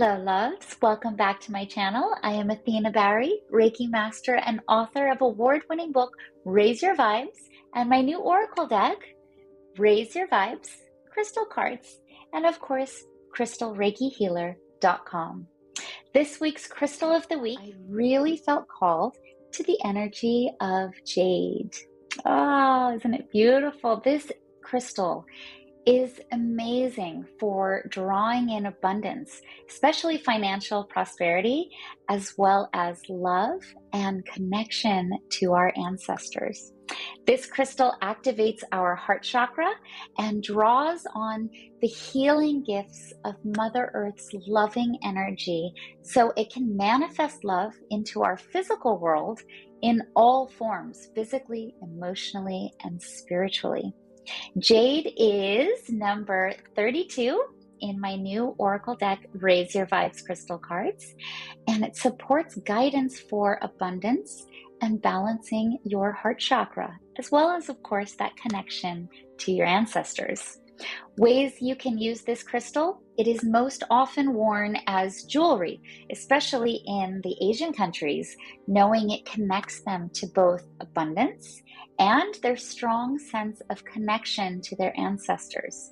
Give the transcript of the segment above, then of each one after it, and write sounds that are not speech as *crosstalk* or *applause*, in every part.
Hello, loves. Welcome back to my channel. I am Athena Bahri, Reiki Master and author of award winning book Raise Your Vibes and my new Oracle deck, Raise Your Vibes, Crystal Cards, and of course, CrystalReikiHealer.com. This week's Crystal of the Week, I really felt called to the energy of jade. Oh, isn't it beautiful? This crystal is amazing for drawing in abundance, especially financial prosperity, as well as love and connection to our ancestors. This crystal activates our heart chakra and draws on the healing gifts of Mother Earth's loving energy so it can manifest love into our physical world in all forms physically, emotionally, and spiritually. Jade is number 32 in my new Oracle deck, Raise Your Vibes Crystal Cards, and it supports guidance for abundance and balancing your heart chakra, as well as, of course, that connection to your ancestors. Ways you can use this crystal it is most often worn as jewelry, especially in the Asian countries, knowing it connects them to both abundance and their strong sense of connection to their ancestors.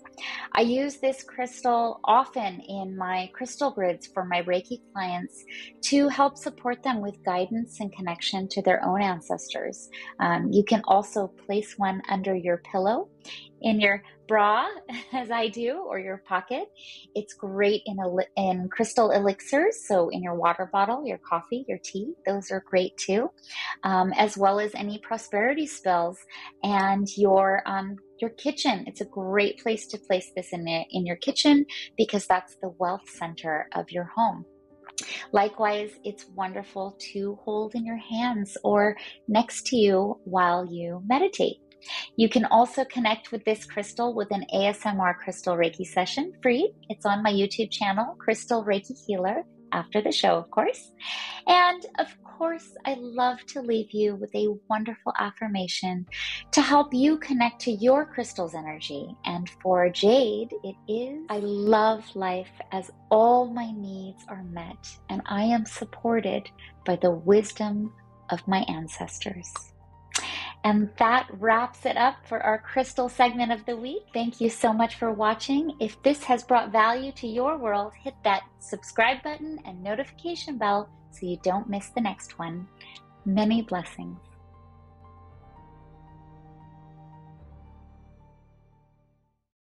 I use this crystal often in my crystal grids for my Reiki clients to help support them with guidance and connection to their own ancestors. Um, you can also place one under your pillow, in your bra, *laughs* as I do, or your pocket. It's great in, in crystal elixirs, so in your water bottle, your coffee, your tea, those are great too, um, as well as any prosperity spells and your um, your kitchen. It's a great place to place this in, the, in your kitchen because that's the wealth center of your home. Likewise, it's wonderful to hold in your hands or next to you while you meditate. You can also connect with this crystal with an ASMR crystal Reiki session free. It's on my YouTube channel, Crystal Reiki Healer, after the show, of course. And of course, I love to leave you with a wonderful affirmation to help you connect to your crystal's energy. And for Jade, it is I love life as all my needs are met, and I am supported by the wisdom of my ancestors. And that wraps it up for our crystal segment of the week. Thank you so much for watching. If this has brought value to your world, hit that subscribe button and notification bell so you don't miss the next one. Many blessings.